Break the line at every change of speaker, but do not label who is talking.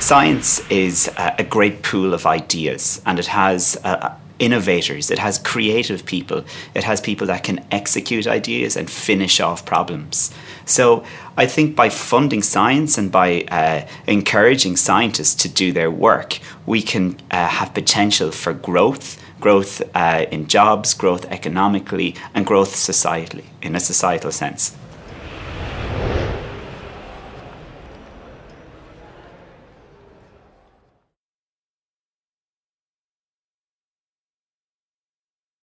Science is a great pool of ideas and it has uh, uh, innovators, it has creative people, it has people that can execute ideas and finish off problems. So I think by funding science and by uh, encouraging scientists to do their work, we can uh, have potential for growth, growth uh, in jobs, growth economically, and growth societally, in a societal sense.